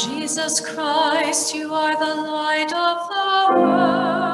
Jesus Christ, you are the light of the world.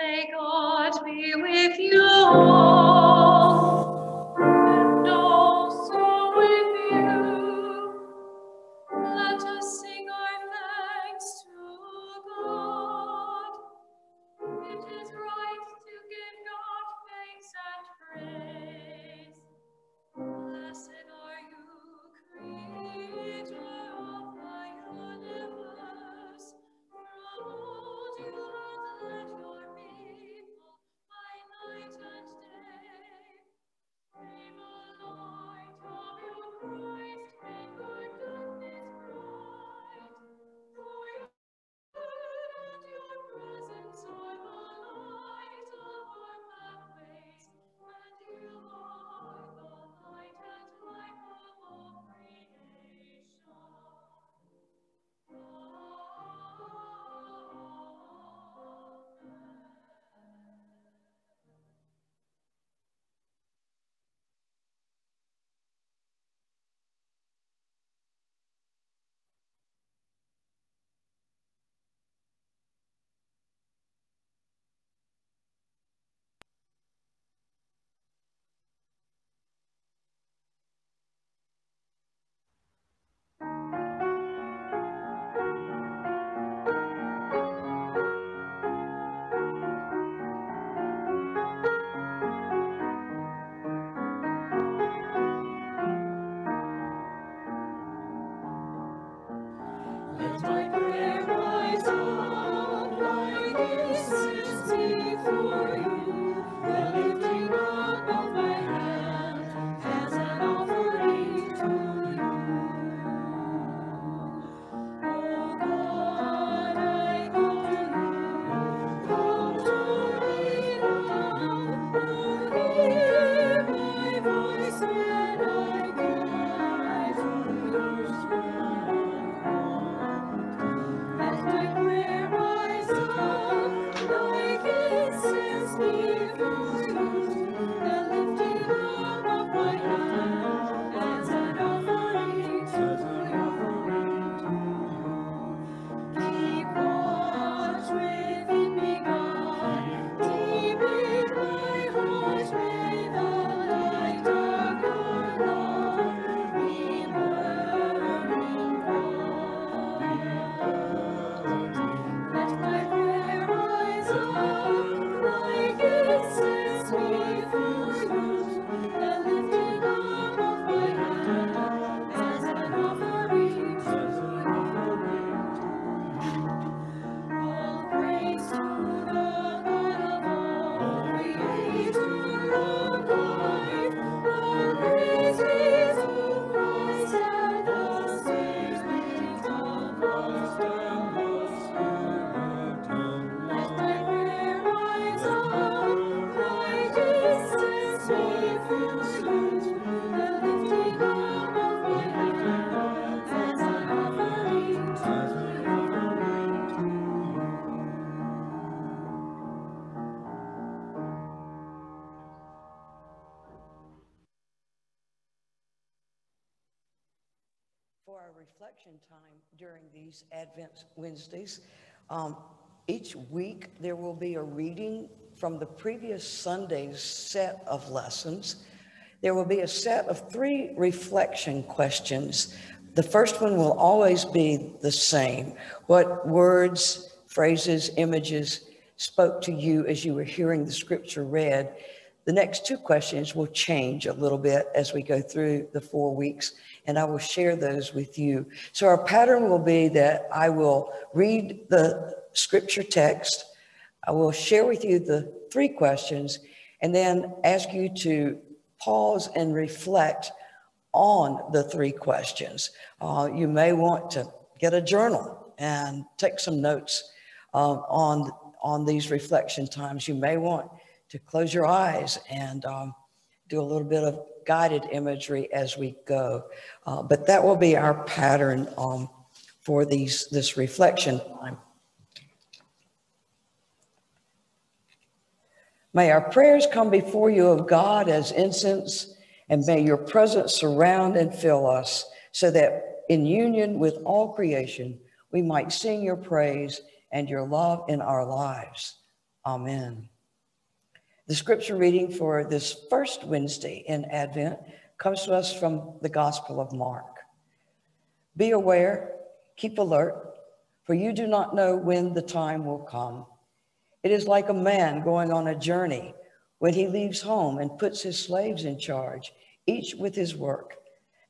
May God be with you all. Before reflection time during these Advent Wednesdays. Um, each week, there will be a reading from the previous Sunday's set of lessons. There will be a set of three reflection questions. The first one will always be the same. What words, phrases, images spoke to you as you were hearing the scripture read? The next two questions will change a little bit as we go through the four weeks, and I will share those with you. So, our pattern will be that I will read the scripture text, I will share with you the three questions, and then ask you to pause and reflect on the three questions. Uh, you may want to get a journal and take some notes uh, on, on these reflection times. You may want to close your eyes and um, do a little bit of guided imagery as we go. Uh, but that will be our pattern um, for these this reflection time. May our prayers come before you of God as incense, and may your presence surround and fill us so that in union with all creation, we might sing your praise and your love in our lives. Amen. The scripture reading for this first Wednesday in Advent comes to us from the Gospel of Mark. Be aware, keep alert, for you do not know when the time will come. It is like a man going on a journey when he leaves home and puts his slaves in charge, each with his work,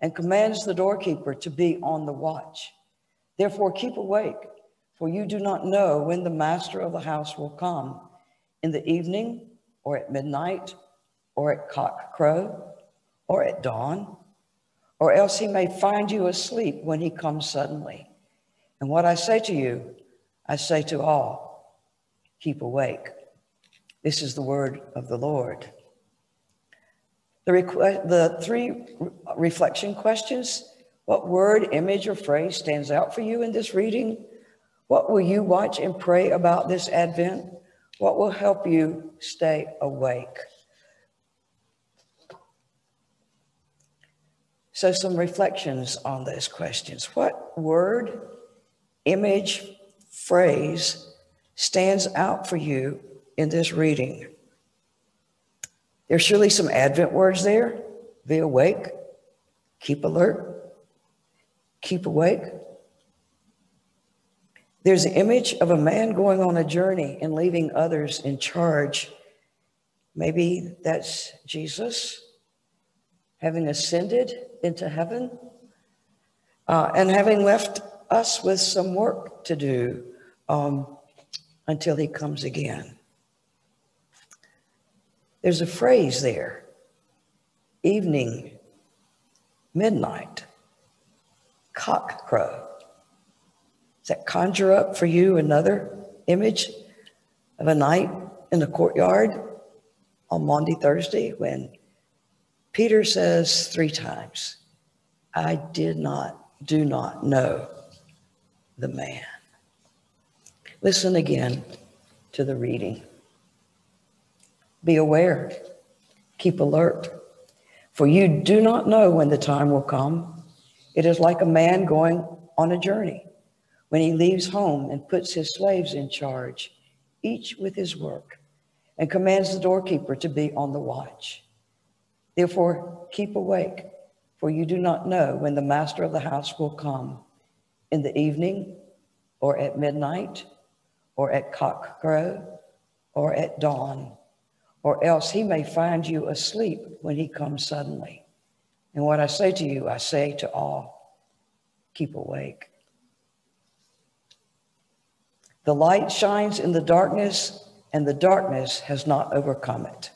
and commands the doorkeeper to be on the watch. Therefore, keep awake, for you do not know when the master of the house will come in the evening or at midnight, or at cock crow, or at dawn, or else he may find you asleep when he comes suddenly. And what I say to you, I say to all, keep awake. This is the word of the Lord. The, requ- the three reflection questions what word, image, or phrase stands out for you in this reading? What will you watch and pray about this Advent? What will help you stay awake? So, some reflections on those questions. What word, image, phrase stands out for you in this reading? There's surely some Advent words there. Be awake, keep alert, keep awake, there's an image of a man going on a journey and leaving others in charge. Maybe that's Jesus having ascended into heaven uh, and having left us with some work to do um, until he comes again. There's a phrase there evening, midnight, cock crow that conjure up for you another image of a night in the courtyard on Maundy Thursday when Peter says three times, I did not, do not know the man. Listen again to the reading. Be aware, keep alert, for you do not know when the time will come. It is like a man going on a journey when he leaves home and puts his slaves in charge, each with his work, and commands the doorkeeper to be on the watch. Therefore, keep awake, for you do not know when the master of the house will come in the evening, or at midnight, or at cockcrow, or at dawn, or else he may find you asleep when he comes suddenly. And what I say to you, I say to all keep awake. The light shines in the darkness, and the darkness has not overcome it.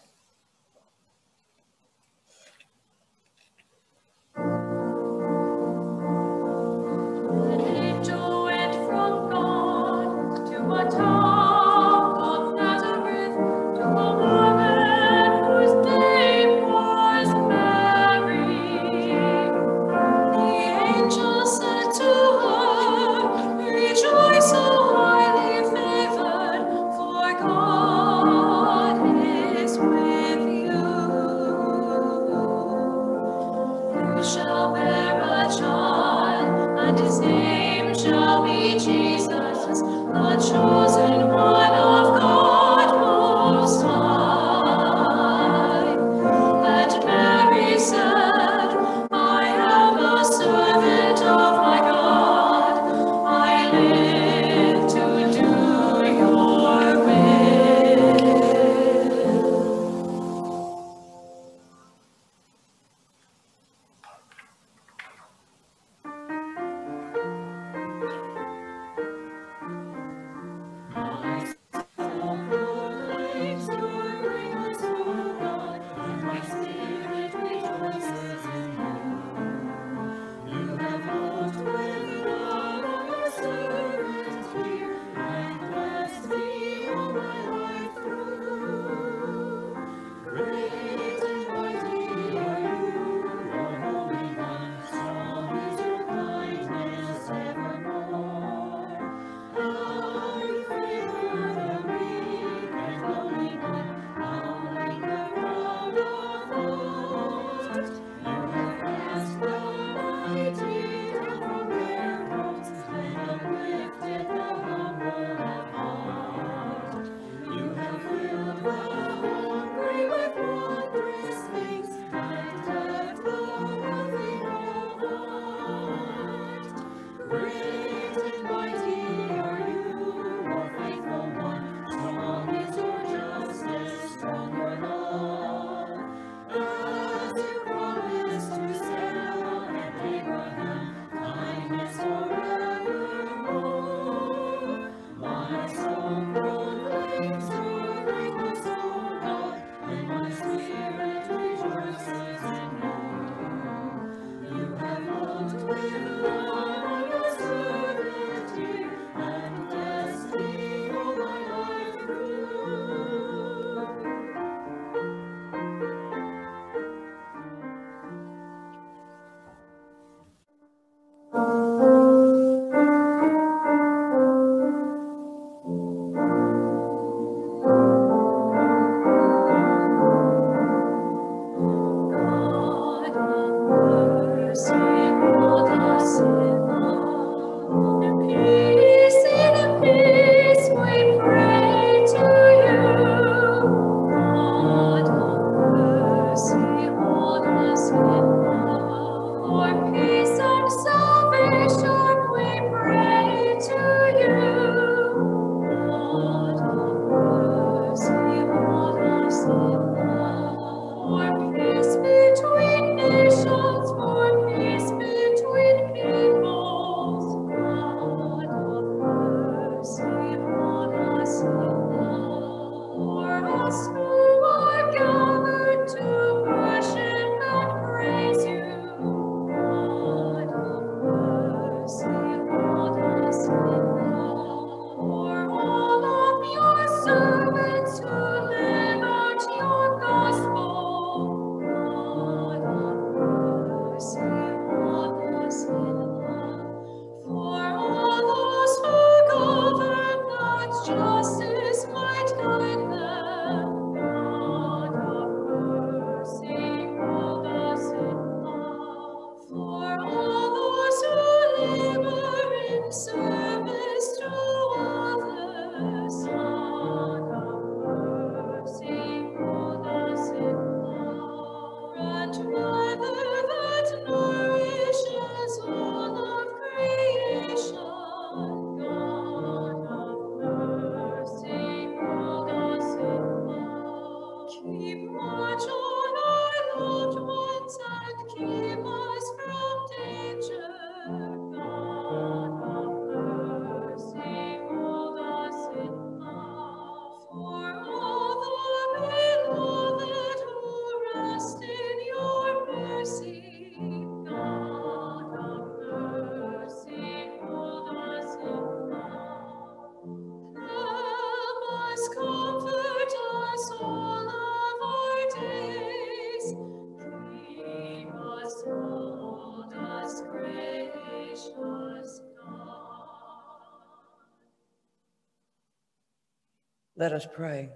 Let us pray.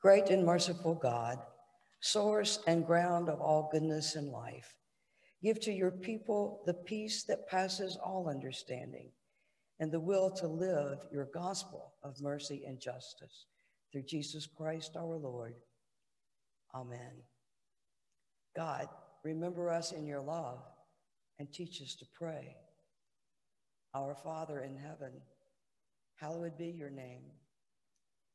Great and merciful God, source and ground of all goodness and life, Give to your people the peace that passes all understanding and the will to live your gospel of mercy and justice through Jesus Christ our Lord. Amen. God, remember us in your love and teach us to pray. Our Father in heaven, hallowed be your name.